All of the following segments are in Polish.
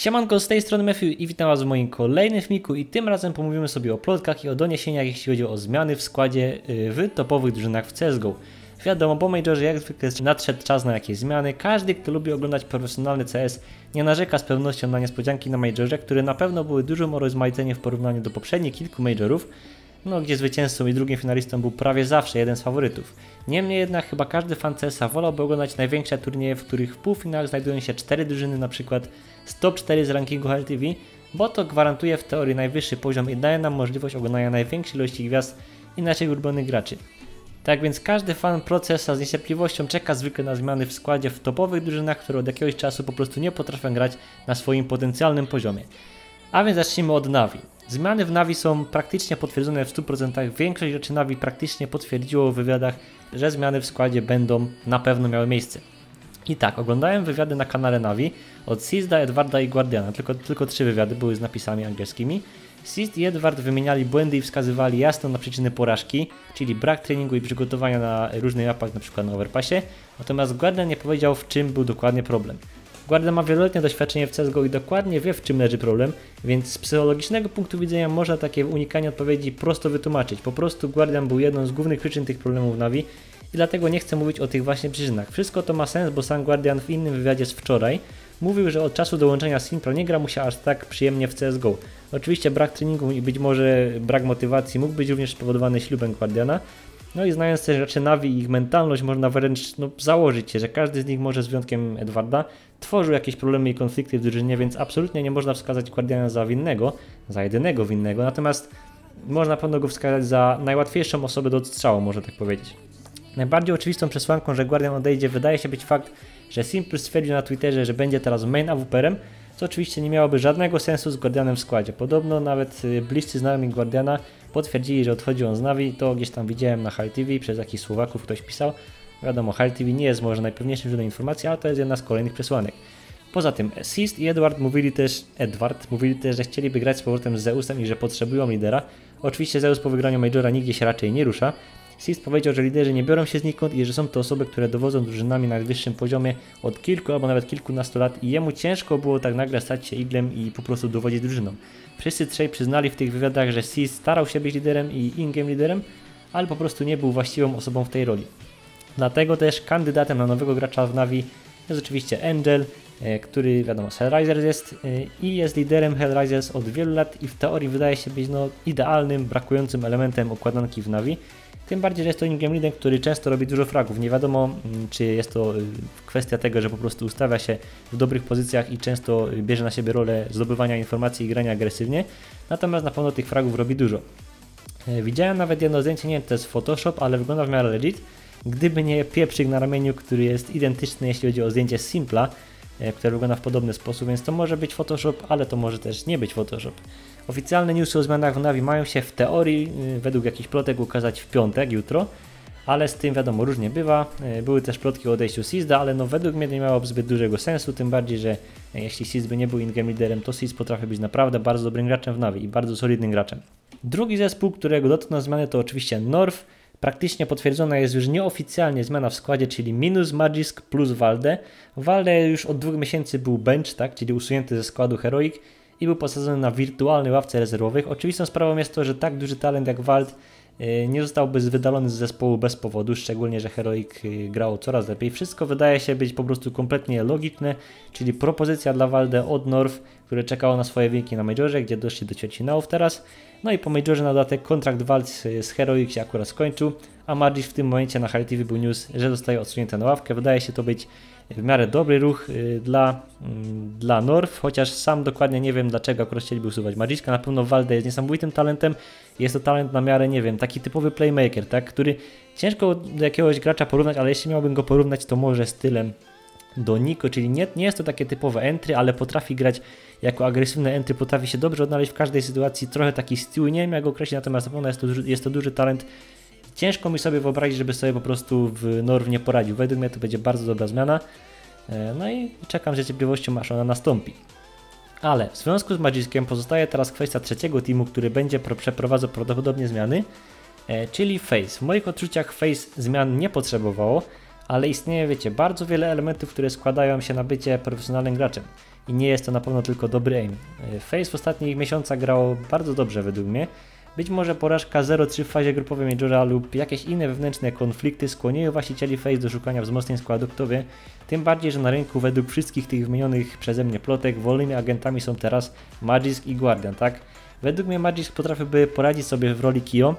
Siemanko, z tej strony Matthew i witam Was w moim kolejnym filmiku i tym razem pomówimy sobie o plotkach i o doniesieniach jeśli chodzi o zmiany w składzie y, w topowych drużynach w CSGO. Wiadomo, po Majorze jak zwykle nadszedł czas na jakieś zmiany. Każdy, kto lubi oglądać profesjonalny CS, nie narzeka z pewnością na niespodzianki na Majorze, które na pewno były dużym rozmaiceniem w porównaniu do poprzednich kilku Majorów, no, gdzie zwycięzcą i drugim finalistą był prawie zawsze jeden z faworytów. Niemniej jednak chyba każdy fan CS-a wolałby oglądać największe turnieje, w których w półfinale znajdują się cztery drużyny, na przykład z top 4 z rankingu HLTV, bo to gwarantuje w teorii najwyższy poziom i daje nam możliwość oglądania największej ilości gwiazd i naszych ulubionych graczy. Tak więc każdy fan procesa z niecierpliwością czeka zwykle na zmiany w składzie w topowych drużynach, które od jakiegoś czasu po prostu nie potrafią grać na swoim potencjalnym poziomie. A więc zacznijmy od Navi. Zmiany w Navi są praktycznie potwierdzone w 100%. Większość rzeczy Navi praktycznie potwierdziło w wywiadach, że zmiany w składzie będą na pewno miały miejsce. I tak, oglądałem wywiady na kanale Navi od Sizda, Edwarda i Guardiana. Tylko, tylko trzy wywiady były z napisami angielskimi. Sid i Edward wymieniali błędy i wskazywali jasno na przyczyny porażki, czyli brak treningu i przygotowania na różnych mapach, np. na Overpassie. Natomiast Guardian nie powiedział w czym był dokładnie problem. Guardian ma wieloletnie doświadczenie w CSGO i dokładnie wie w czym leży problem, więc z psychologicznego punktu widzenia można takie unikanie odpowiedzi prosto wytłumaczyć. Po prostu Guardian był jedną z głównych przyczyn tych problemów w Navi i dlatego nie chcę mówić o tych właśnie przyczynach. Wszystko to ma sens, bo sam Guardian w innym wywiadzie z wczoraj mówił, że od czasu dołączenia Simpla nie gra mu się aż tak przyjemnie w CSGO. Oczywiście brak treningu i być może brak motywacji mógł być również spowodowany ślubem Guardiana, no i znając te rzeczy Navi i ich mentalność, można wręcz no, założyć się, że każdy z nich może z wyjątkiem Edwarda tworzył jakieś problemy i konflikty w drużynie, więc absolutnie nie można wskazać Guardiana za winnego, za jedynego winnego, natomiast można pewno go wskazać za najłatwiejszą osobę do odstrzału, można tak powiedzieć. Najbardziej oczywistą przesłanką, że Guardian odejdzie wydaje się być fakt, że Simple stwierdził na Twitterze, że będzie teraz main AWP-em, co oczywiście nie miałoby żadnego sensu z Guardianem w składzie. Podobno nawet y, bliscy znajomi Guardiana potwierdzili, że odchodzi on z Navi, to gdzieś tam widziałem na High TV, przez jakichś Słowaków ktoś pisał. Wiadomo, High TV nie jest może najpewniejszym źródłem informacji, ale to jest jedna z kolejnych przesłanek. Poza tym, Sist i Edward mówili też, Edward mówili też, że chcieliby grać z powrotem z Zeusem i że potrzebują lidera. Oczywiście Zeus po wygraniu Majora nigdzie się raczej nie rusza, Sis powiedział, że liderzy nie biorą się znikąd i że są to osoby, które dowodzą drużynami na najwyższym poziomie od kilku albo nawet kilkunastu lat i jemu ciężko było tak nagle stać się iglem i po prostu dowodzić drużyną. Wszyscy trzej przyznali w tych wywiadach, że Sis starał się być liderem i in-game liderem, ale po prostu nie był właściwą osobą w tej roli. Dlatego też kandydatem na nowego gracza w Navi jest oczywiście Angel, który wiadomo z Hellraisers jest e, i jest liderem Hellraisers od wielu lat i w teorii wydaje się być no, idealnym, brakującym elementem układanki w Navi. Tym bardziej, że jest to in-game leader, który często robi dużo fragów. Nie wiadomo, mm, czy jest to y, kwestia tego, że po prostu ustawia się w dobrych pozycjach i często bierze na siebie rolę zdobywania informacji i grania agresywnie. Natomiast na pewno tych fragów robi dużo. E, widziałem nawet jedno zdjęcie, nie wiem, to jest Photoshop, ale wygląda w miarę legit. Gdyby nie pieprzyk na ramieniu, który jest identyczny, jeśli chodzi o zdjęcie Simpla, e, które wygląda w podobny sposób, więc to może być Photoshop, ale to może też nie być Photoshop. Oficjalne newsy o zmianach w Navi mają się w teorii, y, według jakichś plotek, ukazać w piątek, jutro, ale z tym wiadomo, różnie bywa. Y, były też plotki o odejściu Sizda, ale no według mnie nie miało zbyt dużego sensu, tym bardziej, że jeśli Sizd by nie był in-game liderem, to Sizd potrafi być naprawdę bardzo dobrym graczem w Navi i bardzo solidnym graczem. Drugi zespół, którego dotkną zmiany to oczywiście North. Praktycznie potwierdzona jest już nieoficjalnie zmiana w składzie, czyli minus Magisk plus Valde. Valde już od dwóch miesięcy był bench, tak, czyli usunięty ze składu Heroic i był posadzony na wirtualnej ławce rezerwowych. Oczywistą sprawą jest to, że tak duży talent jak Wald nie zostałby wydalony z zespołu bez powodu, szczególnie, że Heroic y, grał coraz lepiej. Wszystko wydaje się być po prostu kompletnie logiczne, czyli propozycja dla Walde od North, które czekało na swoje wyniki na Majorze, gdzie doszli do ćwierćfinałów teraz. No i po Majorze na dodatek kontrakt Wald z Heroic się akurat skończył, a Magis w tym momencie na High był news, że zostaje odsunięty na ławkę. Wydaje się to być w miarę dobry ruch y, dla, mm, dla North, chociaż sam dokładnie nie wiem dlaczego akurat chcieliby usuwać Magiska. Na pewno Walde jest niesamowitym talentem. Jest to talent na miarę, nie wiem, taki typowy playmaker, tak, który ciężko do jakiegoś gracza porównać, ale jeśli miałbym go porównać, to może stylem do Niko, czyli nie, nie jest to takie typowe entry, ale potrafi grać jako agresywne entry, potrafi się dobrze odnaleźć w każdej sytuacji, trochę taki styl, nie wiem jak go określić, natomiast na pewno jest to, jest to duży talent. Ciężko mi sobie wyobrazić, żeby sobie po prostu w Norw nie poradził. Według mnie to będzie bardzo dobra zmiana. E, no i czekam z niecierpliwością, aż ona nastąpi. Ale w związku z Magickiem pozostaje teraz kwestia trzeciego teamu, który będzie przeprowadzał prawdopodobnie zmiany. e, czyli Face. W moich odczuciach Face zmian nie potrzebowało, ale istnieje, wiecie, bardzo wiele elementów, które składają się na bycie profesjonalnym graczem. I nie jest to na pewno tylko dobry aim. E, Face w ostatnich miesiącach grało bardzo dobrze według mnie. Być może porażka 0-3 w fazie grupowej Majora lub jakieś inne wewnętrzne konflikty skłoniły właścicieli Face do szukania wzmocnień składu, kto wie. Tym bardziej, że na rynku według wszystkich tych wymienionych przeze mnie plotek wolnymi agentami są teraz Magisk i Guardian, tak? Według mnie Magisk potrafiłby poradzić sobie w roli Kio,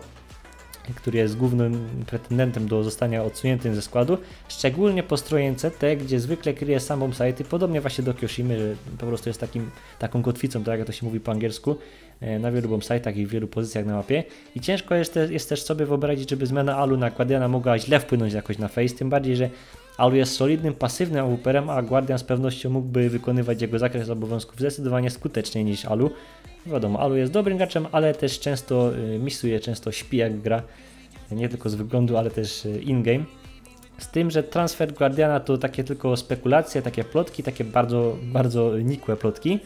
który jest głównym pretendentem do zostania odsuniętym ze składu, szczególnie po stronie CT, gdzie zwykle kryje sam bombsite, podobnie właśnie do Kyoshimy, że po prostu jest takim, taką kotwicą, tak jak to się mówi po angielsku, na wielu bombsite'ach i w wielu pozycjach na mapie. I ciężko jest, jest też sobie wyobrazić, żeby zmiana Alu na Guardiana mogła źle wpłynąć jakoś na face, tym bardziej, że Alu jest solidnym, pasywnym AWP-em, a Guardian z pewnością mógłby wykonywać jego zakres obowiązków zdecydowanie skuteczniej niż Alu. Wiadomo, Alu jest dobrym graczem, ale też często y, misuje, często śpi jak gra. Nie tylko z wyglądu, ale też y, in-game. Z tym, że transfer Guardiana to takie tylko spekulacje, takie plotki, takie bardzo, bardzo nikłe plotki.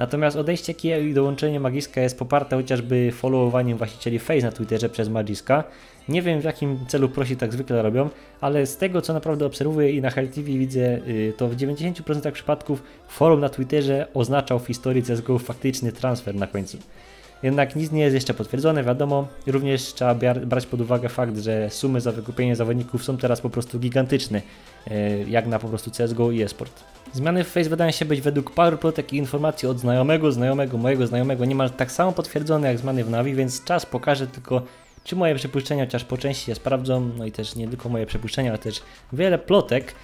Natomiast odejście Kia i dołączenie Magiska jest poparte chociażby followowaniem właścicieli Face na Twitterze przez Magiska. Nie wiem w jakim celu prosi tak zwykle robią, ale z tego co naprawdę obserwuję i na HLTV widzę, y, to w 90% przypadków forum na Twitterze oznaczał w historii CSGO faktyczny transfer na końcu. Jednak nic nie jest jeszcze potwierdzone, wiadomo. Również trzeba brać pod uwagę fakt, że sumy za wykupienie zawodników są teraz po prostu gigantyczne, y, jak na po prostu CSGO i esport. Zmiany w Face wydają się być według paru plotek i informacji od znajomego, znajomego, mojego znajomego niemal tak samo potwierdzone jak zmiany w Navi, więc czas pokaże tylko czy moje przypuszczenia chociaż po części się sprawdzą, no i też nie tylko moje przypuszczenia, ale też wiele plotek, e,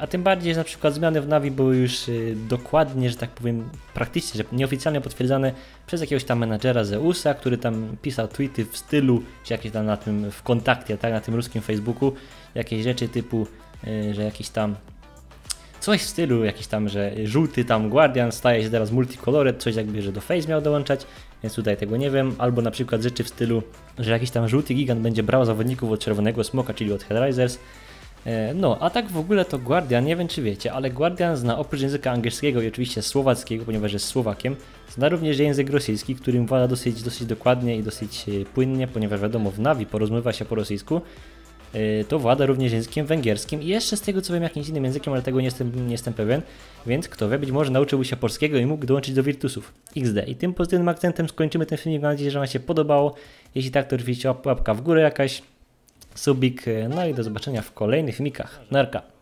a tym bardziej, że na przykład zmiany w Navi były już e, dokładnie, że tak powiem, praktycznie, że nieoficjalnie potwierdzone przez jakiegoś tam menadżera Zeusa, który tam pisał tweety w stylu, czy jakieś tam na tym w kontakcie, tak, na tym ruskim Facebooku, jakieś rzeczy typu, e, że jakiś tam coś w stylu jakiś tam, że żółty tam Guardian staje się teraz multicolored, coś jakby, że do Face miał dołączać, więc tutaj tego nie wiem, albo na przykład rzeczy w stylu, że jakiś tam żółty gigant będzie brał zawodników od czerwonego smoka, czyli od Headrisers, e, no, a tak w ogóle to Guardian, nie wiem czy wiecie, ale Guardian zna oprócz języka angielskiego i oczywiście słowackiego, ponieważ jest Słowakiem, zna również język rosyjski, którym włada dosyć, dosyć dokładnie i dosyć e, płynnie, ponieważ wiadomo w Navi porozmywa się po rosyjsku, Y, to włada również językiem węgierskim i jeszcze z tego co wiem jakimś innym językiem, ale tego nie jestem, nie jestem pewien, więc kto wie, być może nauczyłby się polskiego i mógł dołączyć do Virtusów XD. I tym pozytywnym akcentem skończymy ten filmik, mam nadzieję, że Wam się podobało. Jeśli tak, to oczywiście łapka w górę jakaś, subik, no i do zobaczenia w kolejnych filmikach. Narka.